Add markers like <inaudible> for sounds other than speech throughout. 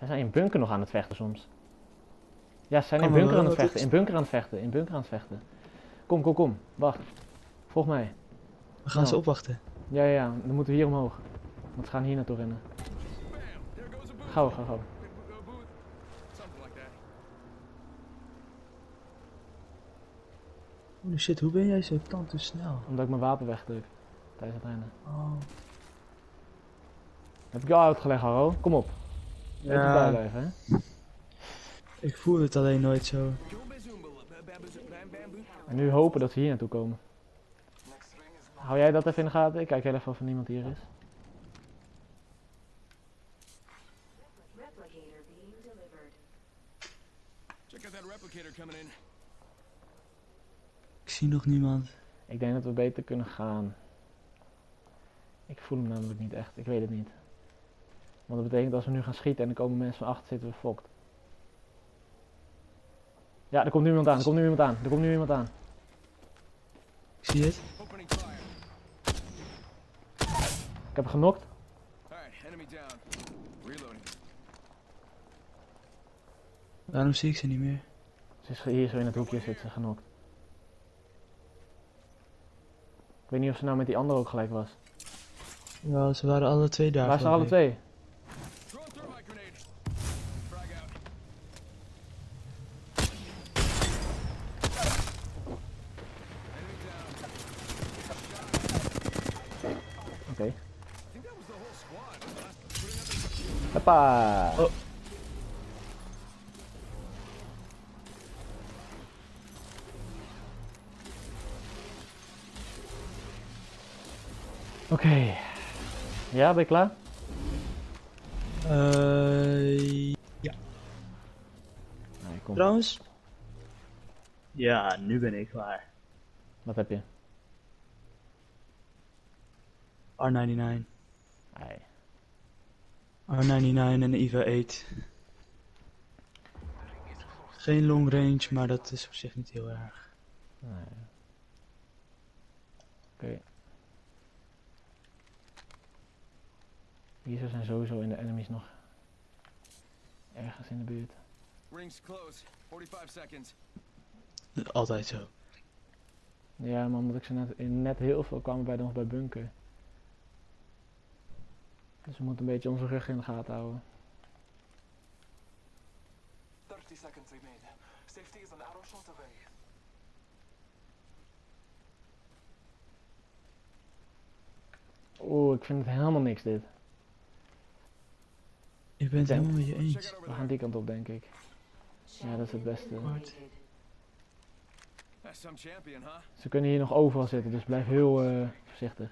Ze zijn in bunker nog aan het vechten soms. Ja, ze zijn in bunker aan het vechten. In bunker aan het vechten. In bunker aan het vechten. Kom, kom, kom. Wacht. Volg mij. We gaan ze Nou. opwachten. Ja, ja, ja. Dan moeten we hier omhoog. Want ze gaan hier naartoe rennen. Gauw, gauw, gauw. Holy shit, hoe ben jij zo tante snel? Omdat ik mijn wapen wegdruk. Tijdens het rennen. Oh. Heb ik jou uitgelegd, Harro? Kom op. Ja. hè? Ik voel het alleen nooit zo. En nu hopen dat ze hier naartoe komen. Hou jij dat even in de gaten? Ik kijk heel even of er niemand hier is. Ik zie nog niemand. Ik denk dat we beter kunnen gaan. Ik voel hem namelijk niet echt. Ik weet het niet. Want dat betekent als we nu gaan schieten en er komen mensen van achter zitten we fokt. Ja, er komt nu iemand aan. Er komt nu iemand aan. Er komt nu iemand aan. Ik zie het. Ik heb hem genokt. Alright, enemy down. Reloading. Waarom zie ik ze niet meer? Ze is hier zo in het hoekje zit ze genokt. Ik weet niet of ze nou met die andere ook gelijk was. Ja, ze waren alle twee daar. Waar zijn alle twee? Hoppa! Oh. Oké. Ja, ben je klaar? Eh, Nee, kom. trouwens. Ja, nu ben ik klaar. Wat heb je? R99. Nee. R99 en EVA 8. Geen long range, maar dat is op zich niet heel erg. nee. Oké. Hier zijn sowieso in de enemies nog ergens in de buurt. Rings close. 45 seconds. Altijd zo. Ja, maar omdat ik ze net, in net heel veel kwamen bij nog bij bunker. Dus we moeten een beetje onze rug in de gaten houden. 30 seconds remain. Safety is an arrow shot away. Oeh, ik vind het helemaal niks dit. Ik ben het Denk- helemaal met je eens. We gaan die kant op, denk ik. Ja, dat is het beste. Ze kunnen hier nog overal zitten, dus blijf heel eh, voorzichtig.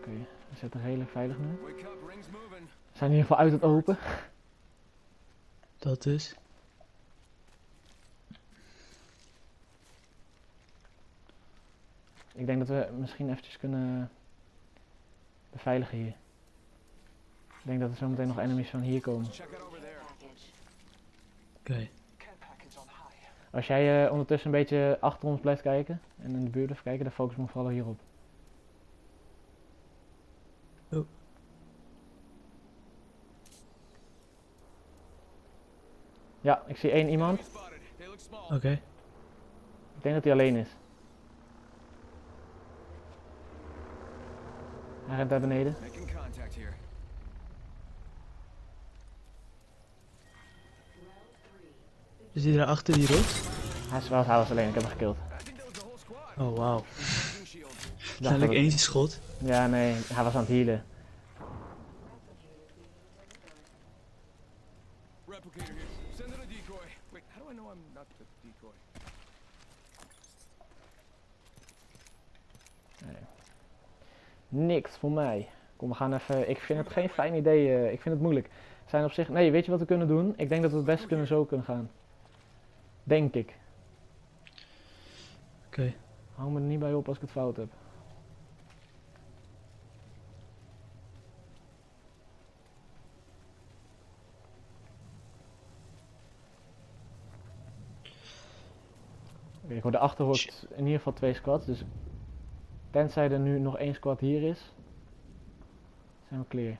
Oké, we zitten redelijk veilig nu. We zijn in ieder geval uit het open. Dat dus. Ik denk dat we misschien eventjes kunnen beveiligen hier. Ik denk dat er zometeen nog enemies van hier komen. Oké. Als jij eh, ondertussen een beetje achter ons blijft kijken en in de buurt blijft kijken, dan focus me vooral hierop. Oh. Ja, ik zie één iemand. Oké. Ik denk dat hij alleen is. Hij rent daar beneden. Is die daar achter die rots? Hij, is, wel- hij was alleen, ik heb hem gekild. Oh, wauw. Dat- één schot. Ja, nee, hij was aan het healen. Niks voor mij. Kom, we gaan even. Ik vind het geen fijn idee. eh, ik vind het moeilijk. Zijn op zich. Nee, weet je wat we kunnen doen? Ik denk dat we het best kunnen zo kunnen gaan. Denk ik. Oké. Hou me er niet bij op als ik het fout heb. Ik hoor daarachter ik Shit. in ieder geval twee squads, dus tenzij er nu nog één squad hier is, zijn we clear.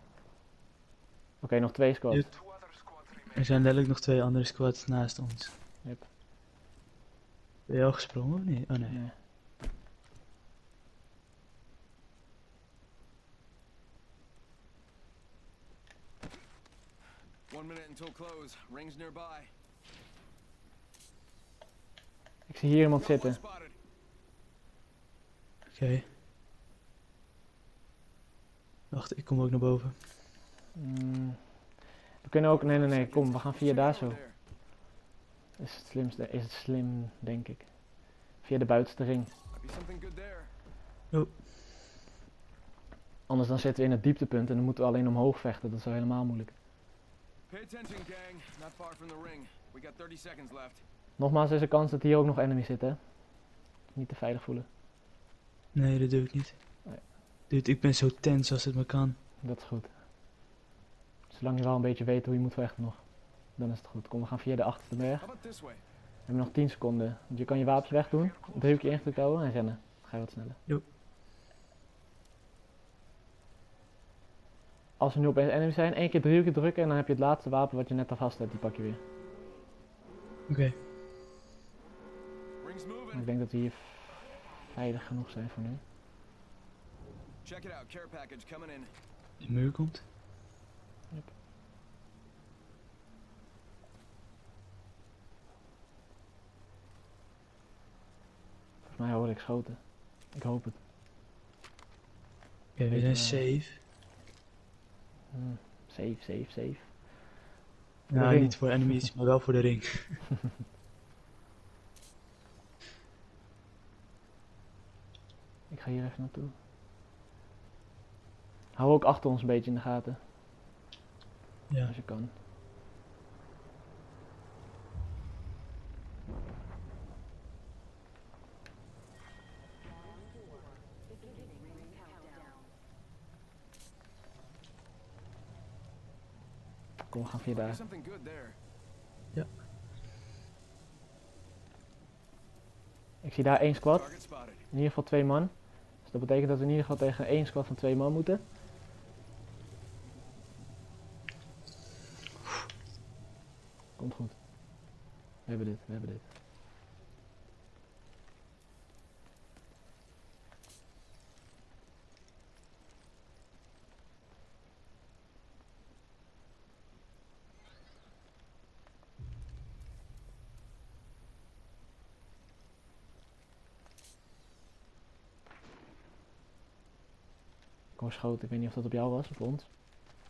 Oké, nog twee squads. Yep. Er zijn letterlijk nog twee andere squads naast ons. Yep. Ben je al gesprongen of niet? Oh nee. Nee. One minute until close. Rings nearby. Ik zie hier iemand zitten. Oké. Wacht, ik kom ook naar boven. Mm, we kunnen ook, nee nee nee, kom, we gaan via daar zo. Is het slimste, is het slim, denk ik. Via de buitenste ring. There. Anders dan zitten we in het dieptepunt en dan moeten we alleen omhoog vechten. Dat is wel helemaal moeilijk. Pay attention, gang. Not far from the ring. We got 30 seconds left. Nogmaals, is er kans dat hier ook nog enemies zitten. hè? Niet te veilig voelen. Nee, dat doe ik niet. Nee. Dude, ik ben zo tens als het maar kan. Dat is goed. Zolang je wel een beetje weet hoe je moet vechten nog. Dan is het goed. Kom, we gaan via de achterste berg. We hebben nog 10 seconden. Want je kan je wapens wegdoen. Driehoekje ingedrukt houden en rennen. Dan ga je wat sneller. Jo. Als er nu opeens enemies zijn, één keer driehoekje drukken en dan heb je het laatste wapen wat je net al vast hebt. Die pak je weer. Oké. Ik denk dat we hier veilig genoeg zijn voor nu. Check it out. Care package coming in. De muur komt. Volgens mij hoor ik schoten. Ik hoop het. Oké, we zijn je, safe. Hmm. Safe, safe, safe. Nou, ring. niet voor enemies, maar wel voor de ring. <laughs> Ik ga hier even naartoe. Hou ook achter ons een beetje in de gaten, Ja. als je kan. Kom, we gaan via daar. there. Ik zie daar één squad, in ieder geval twee man. Dat betekent dat we in ieder geval tegen één squad van twee man moeten. Komt goed. We hebben dit, we hebben dit. Ik hoor schoten, ik weet niet of dat op jou was of op ons.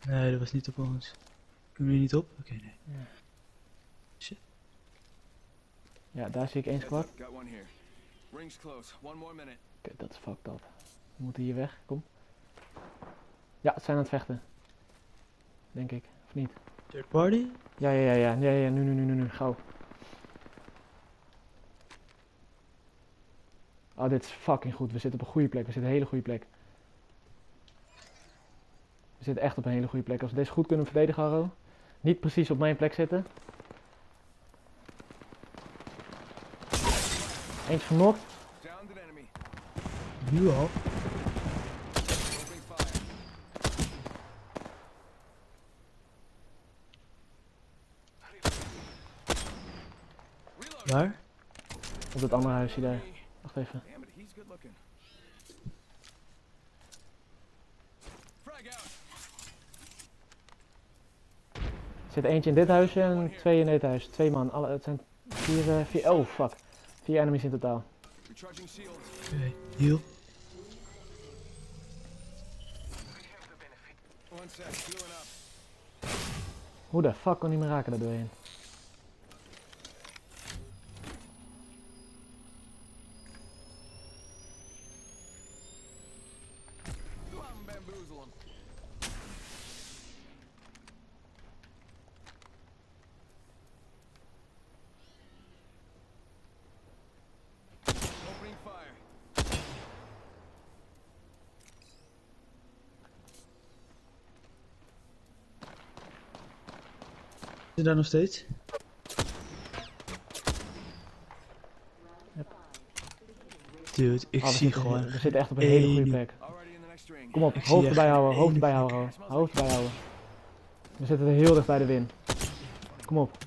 Nee, dat was niet op ons. Kunnen we hier niet op? Oké, nee. Ja, daar zie ik één squad. up, Got one here. Rings close. One more minute. Oké, dat is fucked up. We moeten hier weg, kom. Ja, ze zijn aan het vechten. Denk ik, of niet? Third party? Ja, ja, ja, ja, ja, ja, nu, nu, nu, nu, nu, gauw. Oh, dit is fucking goed. We zitten op een goede plek. We zitten op een hele goede plek. We zitten echt op een hele goede plek. Als we deze goed kunnen verdedigen, Harro. Niet precies op mijn plek zitten. Eentje enemy. Nu al? Waar? Op dat andere huisje daar. Wacht even. Zit eentje in dit huisje en twee in dit huis. Twee man. Alle, het zijn vier, eh, vier... Oh, fuck. Vier enemies in totaal. Oké, heal. Hoe de fuck kon hij me raken daar doorheen? Go out and bamboozle him. Er daar nog steeds? Yep. Dude, ik Oh, we zie zitten- gewoon... We zitten echt op een hele goede plek. Kom op, hoofd erbij houden, hoofd erbij houden, hoofd erbij houden. We zitten er heel dicht bij de win. Kom op.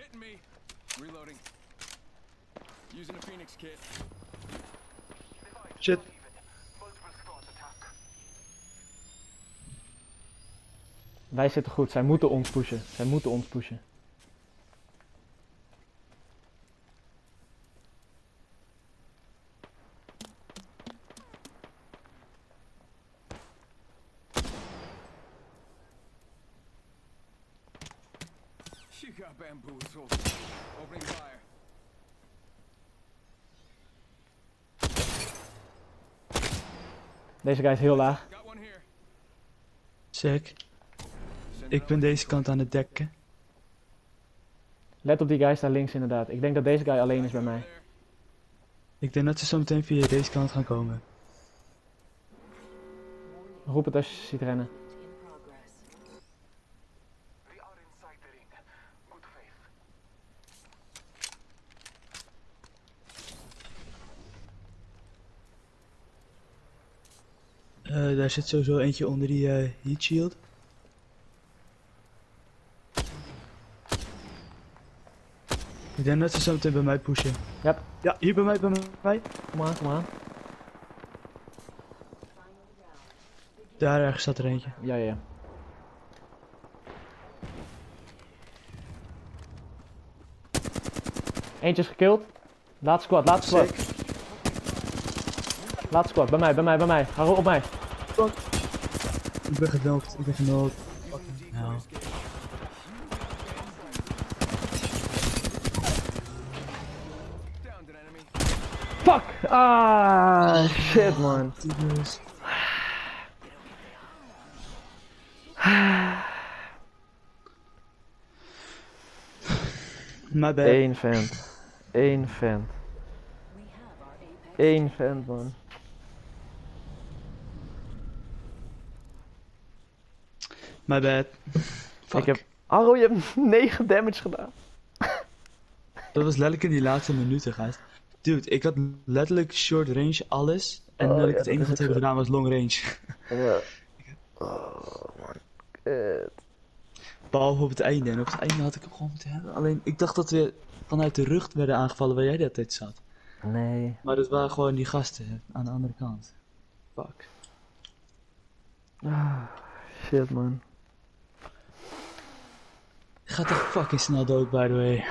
hitting me. Reloading. Using a Phoenix kit. Shit. Wij zitten goed, zij moeten ons pushen. Zij moeten ons pushen. Deze guy is heel laag. Sick. Ik ben deze kant aan het dekken. Let op die guys daar links inderdaad. Ik denk dat deze guy alleen is bij mij. Ik denk dat ze zo meteen via deze kant gaan komen. Roep het als je ze ziet rennen. in progress. We are inside the ring. Good faith. Eh, daar zit sowieso eentje onder die eh, heat shield. Ik denk dat ze zo meteen bij mij pushen. Yep. Ja, hier bij mij, bij mij. Kom aan, kom aan. Daar ergens staat er eentje. Ja, ja, ja. Eentje is gekilld. Laatste squad, laatste squad. Laatste squad, bij mij, bij mij, bij mij. Ga op mij. Ik ben genokt, ik ben. Downed an enemy. Fuck! Ah, shit man. My bad. Eén vent. Eén vent. Eén vent man. My bad. Fuck. Ik heb... Arro, je hebt <laughs> 9 damage gedaan. <laughs> Dat was letterlijk in die laatste minuten, gast. Dude, ik had letterlijk short range alles. En Oh, dat ik ja, het dat enige wat heb gedaan was long range. <laughs> Ja. Oh man. Kut. Behalve op het einde. En op het einde had ik hem gewoon moeten hebben. Alleen, ik dacht dat we vanuit de rug werden aangevallen waar jij hele tijd zat. Nee. Maar dat waren gewoon die gasten aan de andere kant. Fuck. Ah, shit man. Gaat toch fucking snel dood, by the way.